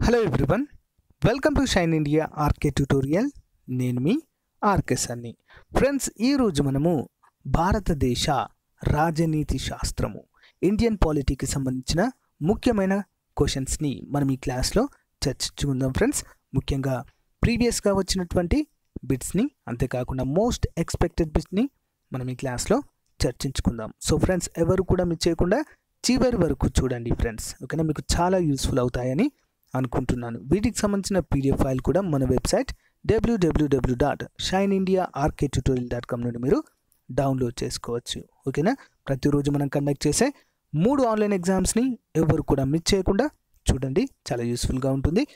Hello everyone welcome to Shine India RK tutorial నేను మీ RK సన్ని friends ఈరోజు మనము భారతదేశ రాజనీతి శాస్త్రము ఇండియన్ పాలిటీకి సంబంధించిన ముఖ్యమైన క్వశ్చన్స్ని మనం ఈ క్లాస్లో చర్చించుకుందాం ఫ్రెండ్స్ ముఖ్యంగా ప్రీవియస్గా వచ్చినటువంటి బిట్స్ని అంతేకాకుండా మోస్ట్ ఎక్స్పెక్టెడ్ బిట్స్ని మనం ఈ క్లాస్లో చర్చించుకుందాం. సో ఫ్రెండ్స్ ఎవరు కూడా మిస్ చేయకుండా చివరి వరకు చూడండి ఫ్రెండ్స్ ఓకేనా? మీకు చాలా యూస్ఫుల్ అవుతాయని అనుకుంటున్నాను. వీటికి సంబంధించిన పీడిఎఫ్ ఫైల్ కూడా మన వెబ్సైట్ డబ్ల్యూడబ్ల్యూడబ్ల్యూ dot Shine India RK tutorial dot com నుండి మీరు డౌన్లోడ్ చేసుకోవచ్చు. ఓకేనా? ప్రతిరోజు మనం కండక్ట్ చేసే మూడు ఆన్లైన్ ఎగ్జామ్స్ని ఎవరు కూడా మిస్ చేయకుండా చూడండి. చాలా యూస్ఫుల్గా ఉంటుంది.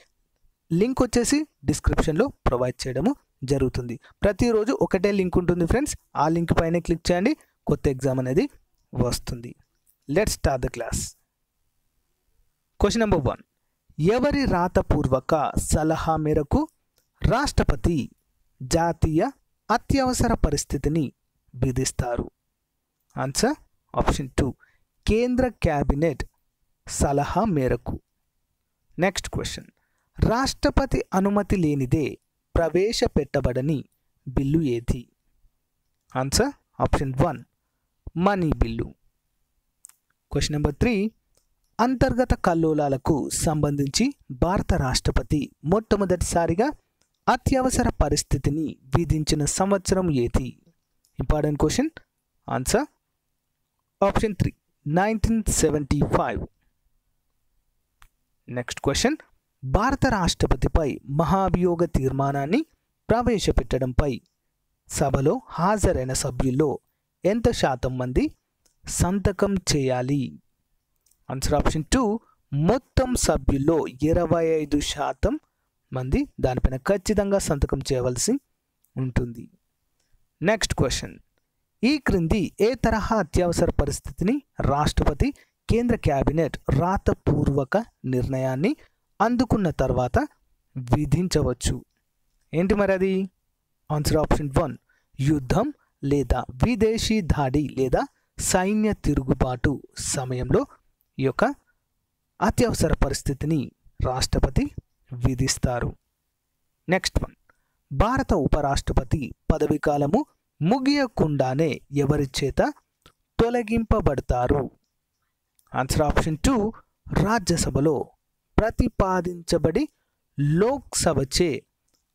లింక్ వచ్చేసి డిస్క్రిప్షన్లో ప్రొవైడ్ చేయడము జరుగుతుంది. ప్రతిరోజు ఒకటే లింక్ ఉంటుంది ఫ్రెండ్స్. ఆ లింక్ పైన క్లిక్ చేయండి. కొత్త ఎగ్జామ్ అనేది వస్తుంది. Let start the class. Question number one. ఎవరి రాతపూర్వక సలహా మేరకు రాష్ట్రపతి జాతీయ అత్యవసర పరిస్థితిని విధిస్తారు? ఆన్సర్ ఆప్షన్ టూ కేంద్ర క్యాబినెట్ సలహా మేరకు. నెక్స్ట్ క్వశ్చన్ రాష్ట్రపతి అనుమతి లేనిదే ప్రవేశపెట్టబడని బిల్లు ఏది? Answer option one money bill question number three అంతర్గత కల్లోలాలకు సంబంధించి భారత రాష్ట్రపతి మొట్టమొదటిసారిగా అత్యవసర పరిస్థితిని విధించిన సంవత్సరం ఏది? Important question. Answer? Option three nineteen seventy five. Next question. భారత రాష్ట్రపతిపై మహాభియోగ తీర్మానాన్ని ప్రవేశపెట్టడంపై సభలో హాజరైన సభ్యుల్లో ఎంత శాతం మంది సంతకం చేయాలి? ఆన్సర్ ఆప్షన్ టూ మొత్తం సభ్యుల్లో ఇరవై ఐదు శాతం మంది దానిపైన ఖచ్చితంగా సంతకం చేయవలసి ఉంటుంది. నెక్స్ట్ క్వశ్చన్ ఈ క్రింది ఏ తరహా అత్యవసర పరిస్థితిని రాష్ట్రపతి కేంద్ర క్యాబినెట్ రాతపూర్వక నిర్ణయాన్ని అందుకున్న తర్వాత విధించవచ్చు? ఏంటి మరి అది? ఆన్సర్ ఆప్షన్ వన్ యుద్ధం లేదా విదేశీ దాడి లేదా సైన్య తిరుగుబాటు సమయంలో ఈ యొక్క అత్యవసర పరిస్థితిని రాష్ట్రపతి విధిస్తారు. నెక్స్ట్ వన్ భారత ఉపరాష్ట్రపతి పదవి కాలము ముగియకుండానే ఎవరి చేత తొలగింపబడతారు? ఆన్సర్ ఆప్షన్ టూ రాజ్యసభలో ప్రతిపాదించబడి లోక్సభచే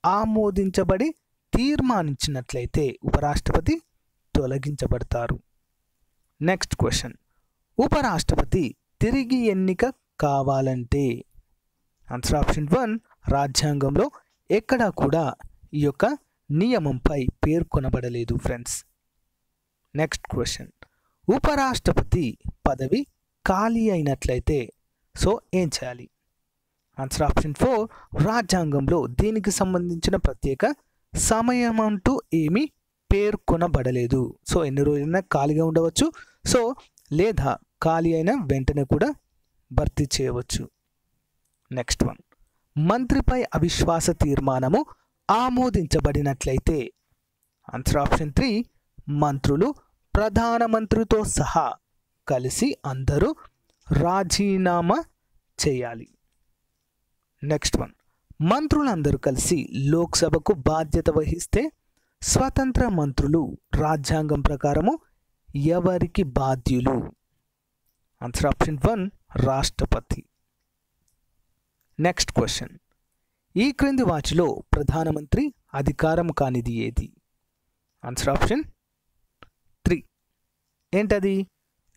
ఆమోదించబడి తీర్మానించినట్లయితే ఉపరాష్ట్రపతి తొలగించబడతారు. నెక్స్ట్ క్వశ్చన్ ఉపరాష్ట్రపతి తిరిగి ఎన్నిక కావాలంటే. ఆన్సర్ ఆప్షన్ వన్ రాజ్యాంగంలో ఎక్కడా కూడా ఈ యొక్క నియమంపై పేర్కొనబడలేదు ఫ్రెండ్స్ నెక్స్ట్ క్వశ్చన్ ఉపరాష్ట్రపతి పదవి ఖాళీ అయినట్లయితే సో ఏం చేయాలి? ఆన్సర్ ఆప్షన్ ఫోర్ రాజ్యాంగంలో దీనికి సంబంధించిన ప్రత్యేక సమయం అంటూ ఏమీ పేర్కొనబడలేదు సో ఎన్ని రోజులైనా ఖాళీగా ఉండవచ్చు. సో లేదా ఖాళీ అయిన వెంటనే కూడా భర్తీ చేయవచ్చు. నెక్స్ట్ వన్ మంత్రిపై అవిశ్వాస తీర్మానము ఆమోదించబడినట్లయితే. ఆన్సర్ ఆప్షన్ త్రీ మంత్రులు ప్రధానమంత్రితో సహా కలిసి అందరూ రాజీనామా చేయాలి. నెక్స్ట్ వన్ మంత్రులందరూ కలిసి లోక్సభకు బాధ్యత వహిస్తే స్వతంత్ర మంత్రులు రాజ్యాంగం ప్రకారము ఎవరికి బాధ్యులు? ఆన్సర్ ఆప్షన్ వన్ రాష్ట్రపతి నెక్స్ట్ క్వశ్చన్ ఈ క్రింది వాటిలో ప్రధానమంత్రి అధికారం కానిది ఏది? ఆన్సర్ ఆప్షన్ త్రీ ఏంటది?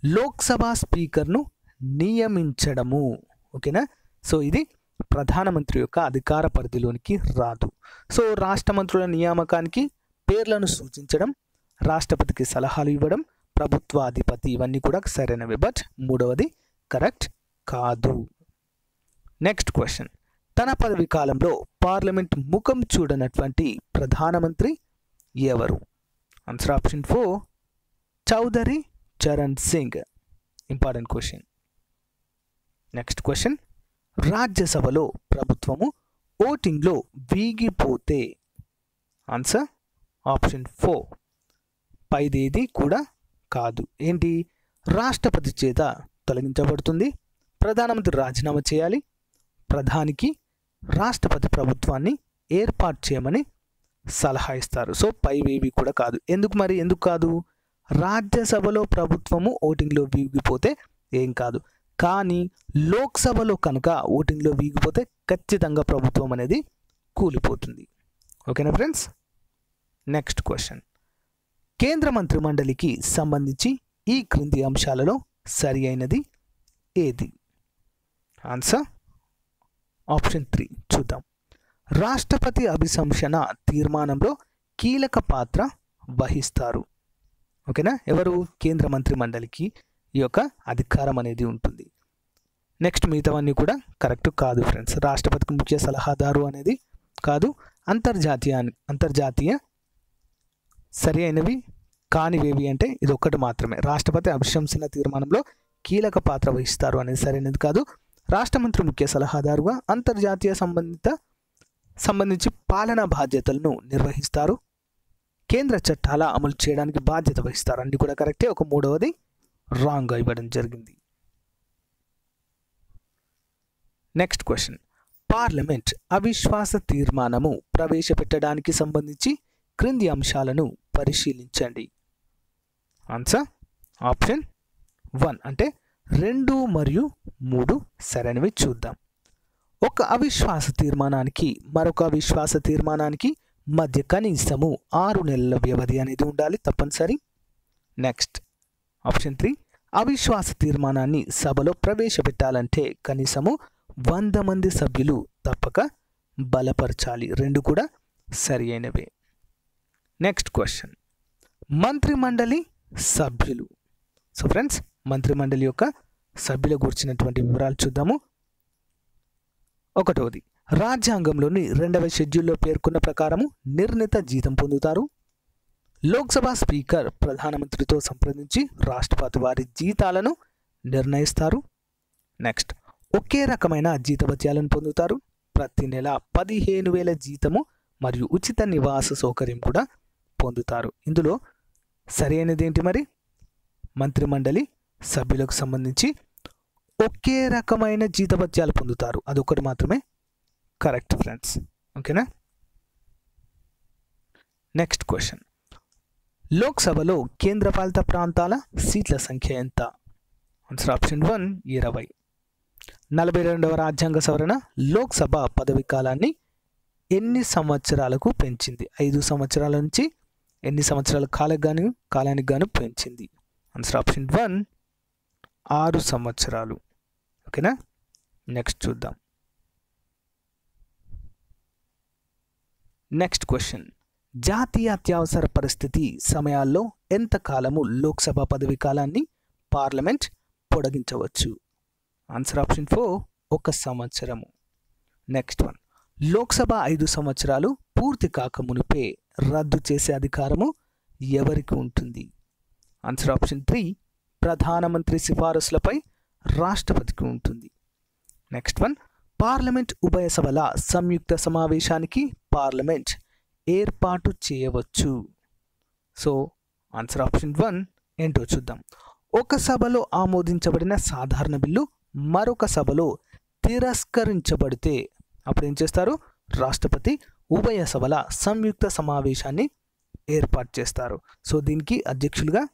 లోక్సభ స్పీకర్ను నియమించడము. ఓకేనా? సో ఇది ప్రధానమంత్రి యొక్క అధికార పరిధిలోనికి రాదు. సో రాష్ట్ర మంత్రుల నియామకానికి పేర్లను సూచించడం రాష్ట్రపతికి సలహాలు ఇవ్వడం ప్రభుత్వాధిపతి ఇవన్నీ కూడా సరైనవి బట్ మూడవది కరెక్ట్ కాదు. నెక్స్ట్ క్వశ్చన్ తన పదవి కాలంలో పార్లమెంట్ ముఖం చూడనటువంటి ప్రధానమంత్రి ఎవరు? Answer option four Chaudhary Charan Singh. Important question next question రాజ్యసభలో ప్రభుత్వము ఓటింగ్లో వీగిపోతే. ఆన్సర్ ఆప్షన్ ఫోర్ పైదేది కూడా కాదు. ఏంటి? రాష్ట్రపతి చేత తొలగించబడుతుంది. ప్రధానమంత్రి రాజీనామా చేయాలి. ప్రధానికి రాష్ట్రపతి ప్రభుత్వాన్ని ఏర్పాటు చేయమని సలహా ఇస్తారు. సో పైవేవి కూడా కాదు. ఎందుకు మరి? ఎందుకు కాదు? రాజ్యసభలో ప్రభుత్వము ఓటింగ్లో వీగిపోతే ఏం కాదు. కానీ లోక్సభలో కనుక ఓటింగ్లో వీగిపోతే ఖచ్చితంగా ప్రభుత్వం అనేది కూలిపోతుంది. ఓకేనా ఫ్రెండ్స్? Next question. కేంద్ర మంత్రి మండలికి సంబంధించి ఈ క్రింది అంశాలలో సరి అయినది ఏది? Answer option three. చూద్దాం. రాష్ట్రపతి అభిశంసన తీర్మానంలో కీలక పాత్ర వహిస్తారు. ఓకేనా? ఎవరు? కేంద్ర మంత్రి మండలికి ఈ యొక్క అధికారం అనేది ఉంటుంది. నెక్స్ట్ మిగతావన్నీ కూడా కరెక్ట్ కాదు ఫ్రెండ్స్. రాష్ట్రపతికి ముఖ్య సలహాదారు అనేది కాదు అంతర్జాతీయ అంతర్జాతీయ సరి అయినవి కానివేవి అంటే ఇది ఒక్కటి మాత్రమే. రాష్ట్రపతి అభిశంసన తీర్మానంలో కీలక పాత్ర వహిస్తారు అనేది సరైనది కాదు. రాష్ట్ర మంత్రి ముఖ్య సలహాదారుగా అంతర్జాతీయ సంబంధిత సంబంధించి పాలనా బాధ్యతలను నిర్వహిస్తారు. కేంద్ర చట్టాల అమలు చేయడానికి బాధ్యత వహిస్తారు. అన్ని కూడా కరెక్టే. ఒక మూడవది రాంగ్ ఇవ్వడం జరిగింది. Next question. పార్లమెంట్ అవిశ్వాస తీర్మానము ప్రవేశపెట్టడానికి సంబంధించి క్రింది అంశాలను పరిశీలించండి. ఆన్సర్ ఆప్షన్ వన్ అంటే రెండు మరియు మూడు సరైనవి చూద్దాం. ఒక అవిశ్వాస తీర్మానానికి మరొక అవిశ్వాస తీర్మానానికి మధ్య కనీసము ఆరు నెలల వ్యవధి అనేది ఉండాలి తప్పనిసరి. నెక్స్ట్ ఆప్షన్ త్రీ అవిశ్వాస తీర్మానాన్ని సభలో ప్రవేశపెట్టాలంటే కనీసము వంద మంది సభ్యులు తప్పక బలపరచాలి. రెండు కూడా సరి అయినవే. నెక్స్ట్ క్వశ్చన్ మంత్రిమండలి సభ్యులు. సో ఫ్రెండ్స్ మంత్రిమండలి యొక్క సభ్యుల గురించినటువంటి వివరాలు చూద్దాము. ఒకటవది రాజ్యాంగంలోని రెండవ షెడ్యూల్లో పేర్కొన్న ప్రకారము నిర్ణీత జీతం పొందుతారు. లోక్సభ స్పీకర్ ప్రధానమంత్రితో సంప్రదించి రాష్ట్రపతి వారి జీతాలను నిర్ణయిస్తారు. నెక్స్ట్ ఒకే రకమైన జీతభత్యాలను పొందుతారు. ప్రతి నెల పదిహేను వేల జీతము మరియు ఉచిత నివాస సౌకర్యం కూడా పొందుతారు. ఇందులో సరైనది ఏంటి మరి? మంత్రిమండలి సభ్యులకు సంబంధించి ఒకే రకమైన జీతభత్యాలు పొందుతారు. అదొకటి మాత్రమే. Correct friends. ఓకేనా? Next question. లోక్సభలో కేంద్రపాలిత ప్రాంతాల సీట్ల సంఖ్య ఎంత? ఆన్సర్ ఆప్షన్ వన్ ఇరవై. నలభై రెండవ రాజ్యాంగ సవరణ లోక్సభ పదవి కాలాన్ని ఎన్ని సంవత్సరాలకు పెంచింది? ఐదు సంవత్సరాల నుంచి ఎన్ని సంవత్సరాల కాలకు గాను కాలానికి గాను పెంచింది? ఆన్సర్ ఆప్షన్ వన్ ఆరు సంవత్సరాలు. ఓకేనా నెక్స్ట్ చూద్దాం. నెక్స్ట్ క్వశ్చన్ జాతీయ అత్యవసర పరిస్థితి సమయాల్లో ఎంత కాలము లోక్సభ పదవి కాలాన్ని పార్లమెంట్ పొడిగించవచ్చు? ఆన్సర్ ఆప్షన్ ఫోర్ ఒక సంవత్సరము. నెక్స్ట్ వన్ లోక్సభ ఐదు సంవత్సరాలు పూర్తి కాక మునిపే రద్దు చేసే అధికారము ఎవరికి ఉంటుంది? ఆన్సర్ ఆప్షన్ త్రీ ప్రధానమంత్రి సిఫారసులపై రాష్ట్రపతికి ఉంటుంది. నెక్స్ట్ వన్ పార్లమెంట్ ఉభయ సభల సంయుక్త సమావేశానికి పార్లమెంట్ ఏర్పాటు చేయవచ్చు. సో ఆన్సర్ ఆప్షన్ వన్ ఏంటో చూద్దాం. ఒక సభలో ఆమోదించబడిన సాధారణ బిల్లు మరొక సభలో తిరస్కరించబడితే అప్పుడు ఏం చేస్తారు? రాష్ట్రపతి ఉభయ సభల సంయుక్త సమావేశాన్ని ఏర్పాటు చేస్తారు. సో దీనికి అధ్యక్షులుగా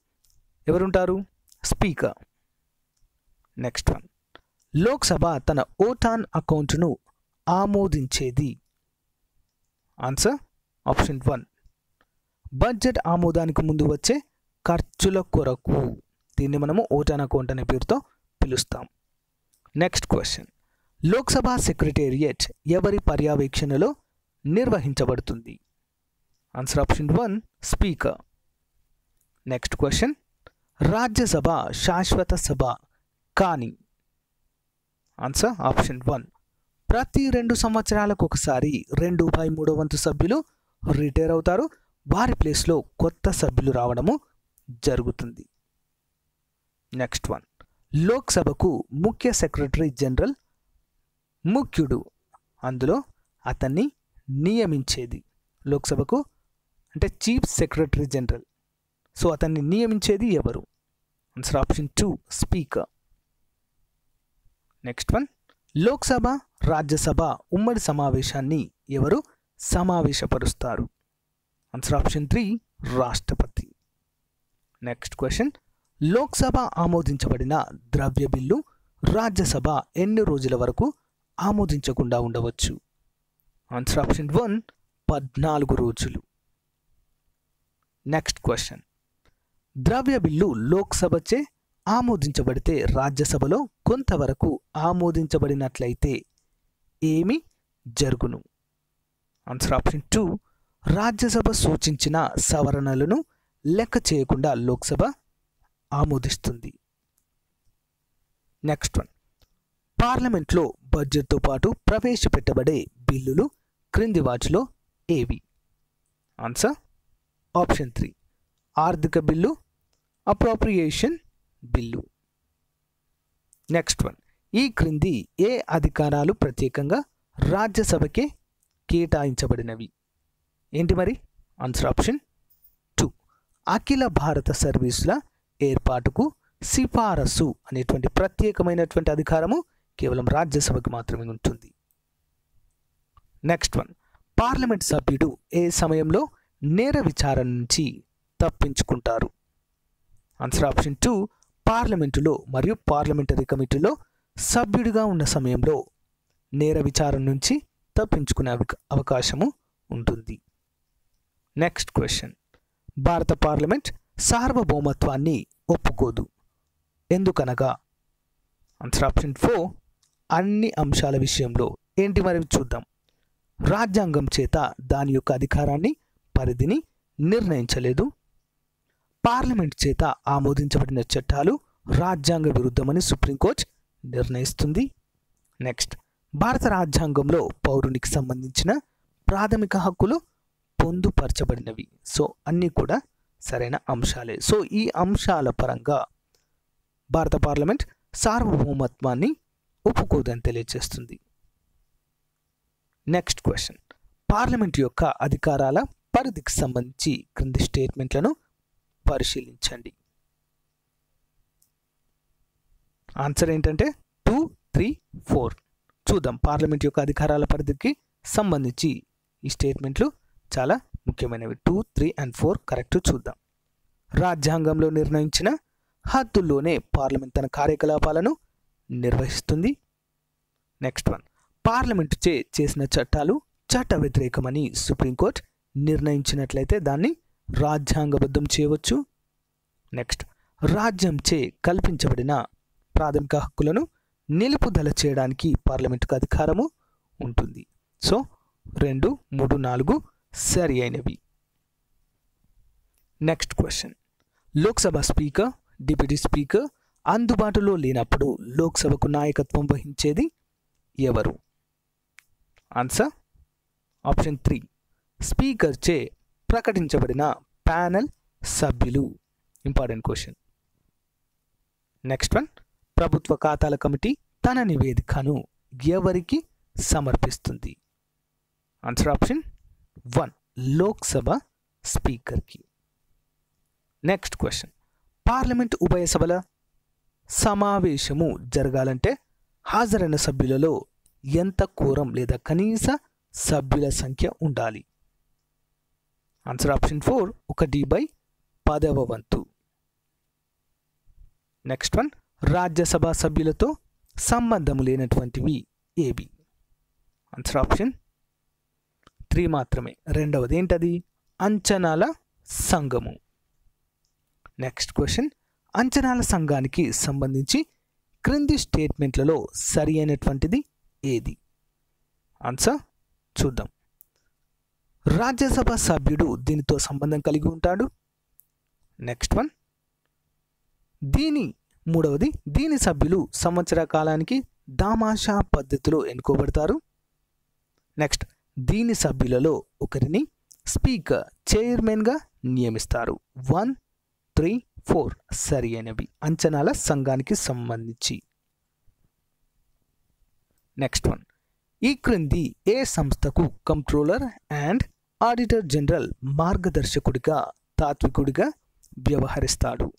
ఎవరుంటారు? స్పీకర్. Next one. లోక్సభ తన ఓటాన్ అకౌంట్ను ఆమోదించేది? Answer option one. బడ్జెట్ ఆమోదానికి ముందు వచ్చే ఖర్చుల కొరకు. దీన్ని మనము ఓటాన్ అకౌంట్ అనే పేరుతో పిలుస్తాం. Next question. లోక్సభ సెక్రటేరియట్ ఎవరి పర్యవేక్షణలో నిర్వహించబడుతుంది? Answer option one speaker next question Rajya Sabha శాశ్వత సభ కానీ. ఆన్సర్ ఆప్షన్ వన్ ప్రతి రెండు సంవత్సరాలకు ఒకసారి రెండు బై మూడో వంతు సభ్యులు రిటైర్ అవుతారు. వారి ప్లేస్లో కొత్త సభ్యులు రావడము జరుగుతుంది. నెక్స్ట్ వన్ లోక్సభకు ముఖ్య సెక్రటరీ జనరల్ ముఖ్యుడు. అందులో అతన్ని నియమించేది లోక్సభకు అంటే చీఫ్ సెక్రటరీ జనరల్. సో అతన్ని నియమించేది ఎవరు? Answer option two speaker next one Lok Sabha Rajya Sabha ఉమ్మడి సమావేశాన్ని ఎవరు సమావేశపరుస్తారు? ఆన్సర్ ఆప్షన్ త్రీ రాష్ట్రపతి. నెక్స్ట్ క్వశ్చన్ లోక్సభ ఆమోదించబడిన ద్రవ్య బిల్లు రాజ్యసభ ఎన్ని రోజుల వరకు ఆమోదించకుండా ఉండవచ్చు. ఆన్సర్ ఆప్షన్ వన్ పద్నాలుగు రోజులు. నెక్స్ట్ క్వశ్చన్ ద్రవ్య బిల్లు లోక్సభచే ఆమోదించబడితే రాజ్యసభలో కొంతవరకు ఆమోదించబడినట్లయితే ఏమి జరుగును? ఆన్సర్ ఆప్షన్ టూ రాజ్యసభ సూచించిన సవరణలను లెక్క చేయకుండా లోక్సభ ఆమోదిస్తుంది. నెక్స్ట్ వన్ పార్లమెంట్లో బడ్జెట్తో పాటు ప్రవేశపెట్టబడే బిల్లులు క్రింది వాటిలో ఏవి? ఆన్సర్ ఆప్షన్ త్రీ ఆర్థిక bill appropriation bill. Next one ఈ క్రింది ఏ అధికారాలు ప్రత్యేకంగా రాజ్యసభకే కేటాయించబడినవి? ఏంటి మరి? ఆన్సర్ ఆప్షన్ టూ అఖిల భారత సర్వీసుల ఏర్పాటుకు సిఫారసు అనేటువంటి ప్రత్యేకమైనటువంటి అధికారము కేవలం రాజ్యసభకు మాత్రమే ఉంటుంది. నెక్స్ట్ వన్ పార్లమెంట్ సభ్యుడు ఏ సమయంలో నేర విచారణ నుంచి తప్పించుకుంటారు? ఆన్సర్ ఆప్షన్ టూ పార్లమెంటులో మరియు పార్లమెంటరీ కమిటీలో సభ్యుడిగా ఉన్న సమయంలో నేర విచారణ నుంచి తప్పించుకునే అవకాశము ఉంటుంది. నెక్స్ట్ క్వశ్చన్ భారత పార్లమెంట్ సార్వభౌమత్వాన్ని ఒప్పుకోదు. ఎందుకనగా? ఆన్సర్ ఆప్షన్ ఫోర్ అన్ని అంశాల విషయంలో ఏంటి మరి చూద్దాం. రాజ్యాంగం చేత దాని యొక్క అధికారాన్ని పరిధిని నిర్ణయించలేదు. పార్లమెంట్ చేత ఆమోదించబడిన చట్టాలు రాజ్యాంగ విరుద్ధమని సుప్రీంకోర్టు నిర్ణయిస్తుంది. నెక్స్ట్ భారత రాజ్యాంగంలో పౌరునికి సంబంధించిన ప్రాథమిక హక్కులు పొందుపరచబడినవి. సో అన్నీ కూడా సరైన అంశాలే. సో ఈ అంశాల పరంగా భారత పార్లమెంట్ సార్వభౌమత్వాన్ని ఒప్పుకోదని తెలియజేస్తుంది నెక్స్ట్ క్వశ్చన్ పార్లమెంట్ యొక్క అధికారాల పరిధికి సంబంధించి క్రింది స్టేట్మెంట్లను పరిశీలించండి. ఆన్సర్ ఏంటంటే టూ త్రీ ఫోర్ చూద్దాం పార్లమెంట్ యొక్క అధికారాల పరిధికి సంబంధించి ఈ స్టేట్మెంట్లు చాలా ముఖ్యమైనవి. Two three and four correct చూద్దాం. రాజ్యాంగంలో నిర్ణయించిన హద్దుల్లోనే పార్లమెంట్ తన కార్యకలాపాలను నిర్వహిస్తుంది. నెక్స్ట్ వన్ పార్లమెంట్ చే చేసిన చట్టాలు చట్ట వ్యతిరేకమని సుప్రీంకోర్టు నిర్ణయించినట్లయితే దాన్ని రాజ్యాంగబద్ధం చేయవచ్చు. నెక్స్ట్ రాజ్యంచే కల్పించబడిన ప్రాథమిక హక్కులను నిలుపుదల చేయడానికి పార్లమెంటుకు అధికారము ఉంటుంది. సో రెండు మూడు నాలుగు సరి అయినవి. Next question Lok Sabha speaker deputy speaker అందుబాటులో లేనప్పుడు లోక్సభకు నాయకత్వం వహించేది ఎవరు? ఆన్సర్ ఆప్షన్ త్రీ స్పీకర్ చే ప్రకటించబడిన ప్యానెల్ సభ్యులు. ఇంపార్టెంట్ క్వశ్చన్ నెక్స్ట్ వన్ ప్రభుత్వ ఖాతాల కమిటీ తన నివేదికను ఎవరికి సమర్పిస్తుంది? ఆన్సర్ ఆప్షన్ వన్ లోక్సభ స్పీకర్కి నెక్స్ట్ క్వశ్చన్ పార్లమెంట్ ఉభయ సభల సమావేశము జరగాలంటే హాజరైన సభ్యులలో ఎంత కూరం లేదా కనీస సభ్యుల సంఖ్య ఉండాలి? ఆన్సర్ ఆప్షన్ ఫోర్ ఒకటి బై పదవ వంతు. నెక్స్ట్ వన్ రాజ్యసభ సభ్యులతో సంబంధము లేనటువంటివి ఏవి? ఆన్సర్ ఆప్షన్ త్రీ మాత్రమే. రెండవది ఏంటది? అంచనాల సంఘము. నెక్స్ట్ క్వశ్చన్ అంచనాల సంఘానికి సంబంధించి క్రింది స్టేట్మెంట్లలో సరి అయినటువంటిది ఏది? ఆన్సర్ చూద్దాం. రాజ్యసభ సభ్యుడు దీనితో సంబంధం కలిగి ఉంటాడు. నెక్స్ట్ వన్ దీని మూడవది దీని సభ్యులు సంవత్సర కాలానికి దామాషా పద్ధతిలో ఎన్నుకోబడతారు. నెక్స్ట్ దీని సభ్యులలో ఒకరిని స్పీకర్ చైర్మన్గా నియమిస్తారు. వన్ త్రీ ఫోర్ సరి అయినవి. అంచనాల సంఘానికి సంబంధించి. Next one. ఈ క్రింది ఏ సంస్థకు కంట్రోలర్ అండ్ ఆడిటర్ జనరల్ మార్గదర్శకుడిగా తాత్వికుడిగా వ్యవహరిస్తాడు?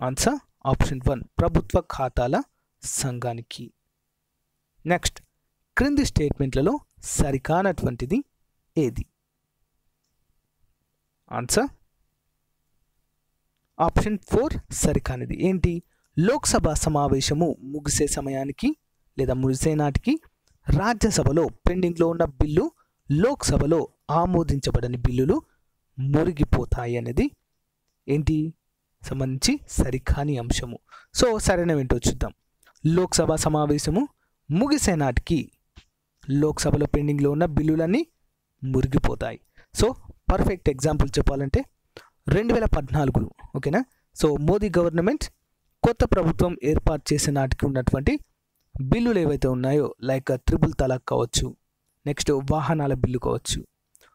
ఆన్సర్ ఆప్షన్ వన్ ప్రభుత్వ ఖాతాల సంఘానికి. నెక్స్ట్ క్రింది స్టేట్మెంట్లలో సరికానటువంటిది ఏది? ఆన్సర్ ఆప్షన్ ఫోర్ సరికానిది. ఏంటి? లోక్సభ సమావేశము ముగిసే సమయానికి లేదా ముగిసే నాటికి రాజ్యసభలో పెండింగ్లో ఉన్న బిల్లు లోక్సభలో ఆమోదించబడని బిల్లులు మురిగిపోతాయి అనేది ఏంటి? సంబంధించి సరికాని అంశము. సో సరైన ఏంటో చూద్దాం. లోక్సభ సమావేశము ముగిసే నాటికి లోక్సభలో పెండింగ్లో ఉన్న బిల్లులన్నీ మురిగిపోతాయి. సో పర్ఫెక్ట్ ఎగ్జాంపుల్ చెప్పాలంటే రెండు వేల పద్నాలుగులో ఓకేనా? సో మోదీ గవర్నమెంట్ కొత్త ప్రభుత్వం ఏర్పాటు చేసే నాటికి ఉన్నటువంటి బిల్లులు ఏవైతే ఉన్నాయో లైక్ త్రిబుల్ తలాక్ కావచ్చు నెక్స్ట్ వాహనాల బిల్లు కావచ్చు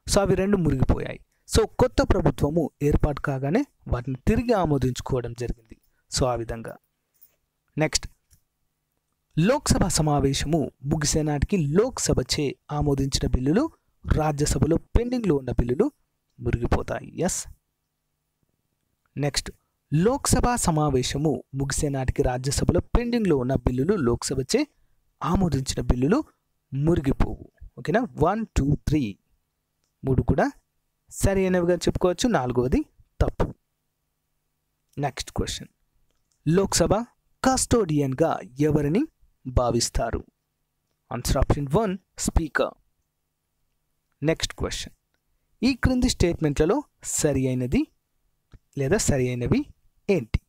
సో అవి రెండు మురిగిపోయాయి. సో కొత్త ప్రభుత్వము ఏర్పాటు కాగానే వాటిని తిరిగి ఆమోదించుకోవడం జరిగింది. సో ఆ విధంగా. నెక్స్ట్ లోక్సభ సమావేశము ముగిసే నాటికి లోక్సభచే ఆమోదించిన బిల్లులు రాజ్యసభలో పెండింగ్లో ఉన్న బిల్లులు మురిగిపోతాయి. ఎస్ నెక్స్ట్ లోక్సభ సమావేశము ముగిసే నాటికి రాజ్యసభలో పెండింగ్లో ఉన్న బిల్లులు లోక్సభచే ఆమోదించిన బిల్లులు మురిగిపోవు. ఓకేనా? వన్ టూ త్రీ మూడు కూడా సరి అయినవిగా చెప్పుకోవచ్చు. నాలుగవది తప్పు. నెక్స్ట్ క్వశ్చన్ లోక్సభ కస్టోడియన్గా ఎవరిని భావిస్తారు? Answer option one speaker next question ఈ క్రింది స్టేట్మెంట్లలో సరి అయినది లేదా సరి అయినవి ఏంటి?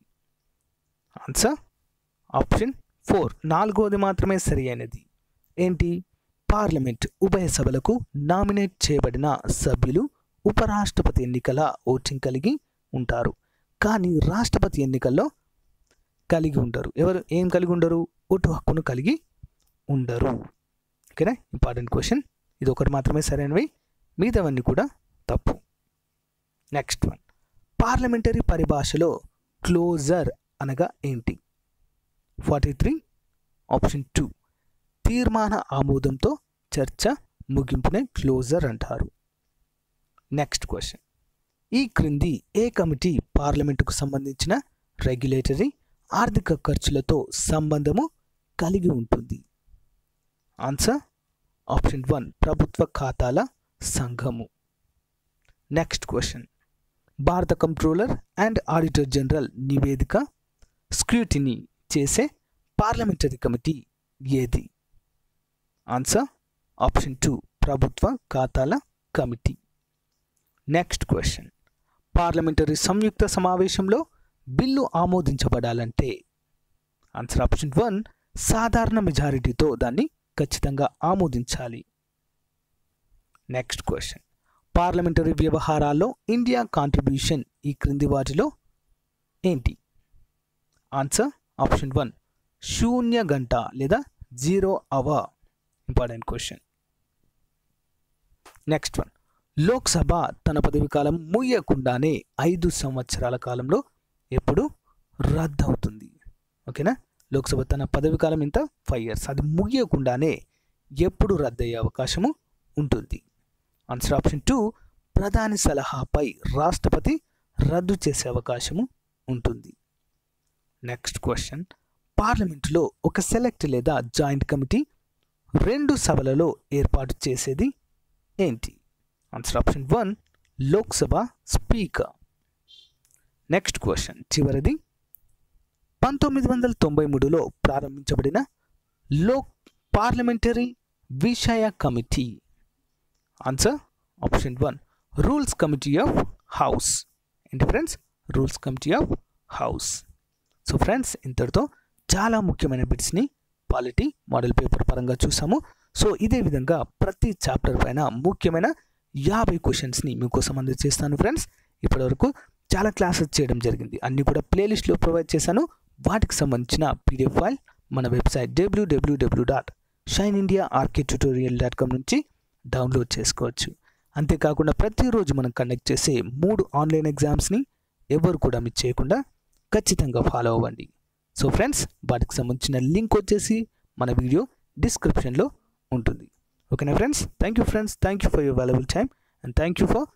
ఆన్సర్ ఆప్షన్ ఫోర్ నాలుగవది మాత్రమే సరి అయినది ఏంటి? పార్లమెంట్ ఉభయ సభలకు నామినేట్ చేయబడిన సభ్యులు ఉపరాష్ట్రపతి ఎన్నికల ఓటింగ్ కలిగి ఉంటారు. కానీ రాష్ట్రపతి ఎన్నికల్లో కలిగి ఉండరు. ఎవరు? ఏం కలిగి ఉండరు? ఓటు హక్కును కలిగి ఉండరు. ఓకేనా? ఇంపార్టెంట్ క్వశ్చన్ ఇది ఒకటి మాత్రమే సరైనవి. మిగతావన్నీ కూడా తప్పు. నెక్స్ట్ వన్ పార్లమెంటరీ పరిభాషలో క్లోజర్ అనగా ఏంటి? Forty three option two. తీర్మాన ఆమోదంతో చర్చ ముగింపునే క్లోజర్ అంటారు. Next question. ఈ క్రింది ఏ కమిటీ పార్లమెంటుకు సంబంధించిన రెగ్యులేటరీ ఆర్థిక ఖర్చులతో సంబంధము కలిగి ఉంటుంది? ఆన్సర్ ఆప్షన్ వన్ ప్రభుత్వ ఖాతాల సంఘము. Next question. భారత కంట్రోలర్ అండ్ ఆడిటర్ జనరల్ నివేదిక స్క్రూటినీ చేసే పార్లమెంటరీ కమిటీ ఏది? ఆన్సర్ ఆప్షన్ టూ ప్రభుత్వ ఖాతాల కమిటీ. Next question. పార్లమెంటరీ సంయుక్త సమావేశంలో బిల్లు ఆమోదించబడాలంటే? ఆన్సర్ ఆప్షన్ వన్ సాధారణ మెజారిటీతో దాన్ని ఖచ్చితంగా ఆమోదించాలి. Next question. పార్లమెంటరీ వ్యవహారాల్లో ఇండియా కాంట్రిబ్యూషన్ ఈ క్రింది వాటిలో ఏంటి? ఆన్సర్ ఆప్షన్ వన్ శూన్య గంట లేదా zero hour important question next one Lok Sabha తన పదవి కాలం ముయ్యకుండానే ఐదు సంవత్సరాల కాలంలో ఎప్పుడు రద్దు అవుతుంది ఓకేనా లోక్సభ తన పదవి కాలం ఇంత ఫైవ్ ఇయర్స్ అది ముగియకుండానే ఎప్పుడు రద్దయ్యే అవకాశము ఉంటుంది. ఆన్సర్ ఆప్షన్ టూ ప్రధాని సలహాపై రాష్ట్రపతి రద్దు చేసే అవకాశము ఉంటుంది. నెక్స్ట్ క్వశ్చన్ పార్లమెంటులో ఒక సెలెక్ట్ లేదా జాయింట్ కమిటీ రెండు సభలలో ఏర్పాటు చేసేది ఏంటి? Answer option one Lok Sabha speaker. Next question చివరిది పంతొమ్మిది వందల తొంభై మూడులో ప్రారంభించబడిన లోక్ పార్లమెంటరీ విషయ committee answer option one rules committee of house ఏంటి friends rules committee of house so friends ఇంతటితో చాలా ముఖ్యమైన బిట్స్ని పాలిటీ మోడల్ పేపర్ పరంగా చూసాము. సో ఇదే విధంగా ప్రతి చాప్టర్ పైన ముఖ్యమైన యాభై క్వశ్చన్స్ని మీకోసం అందజేస్తాను ఫ్రెండ్స్ ఇప్పటివరకు చాలా క్లాసెస్ చేయడం జరిగింది. అన్నీ కూడా ప్లేలిస్ట్లో ప్రొవైడ్ చేశాను. వాటికి సంబంధించిన పీడిఎఫ్ ఫైల్ మన వెబ్సైట్ డబ్ల్యూడబ్ల్యూడబ్ల్యూ dot Shine India RK tutorial dot com నుంచి డౌన్లోడ్ చేసుకోవచ్చు. అంతేకాకుండా ప్రతిరోజు మనం కండక్ట్ చేసే మూడు ఆన్లైన్ ఎగ్జామ్స్ని ఎవరు కూడా మిస్ చేయకుండా ఖచ్చితంగా ఫాలో అవ్వండి. సో ఫ్రెండ్స్ వాటికి సంబంధించిన లింక్ వచ్చేసి మన వీడియో డిస్క్రిప్షన్లో ఉంటుంది. ఓకేనా friends thank you friends thank you for your valuable time and thank you for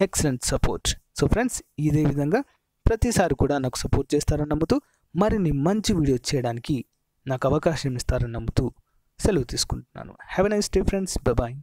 excellent support so friends ఇదే విధంగా ప్రతిసారి కూడా నాకు సపోర్ట్ చేస్తారని నమ్ముతూ మరిన్ని మంచి వీడియోస్ చేయడానికి నాకు అవకాశం ఇస్తారని నమ్ముతూ సెలవు తీసుకుంటున్నాను. Have a nice day friends bye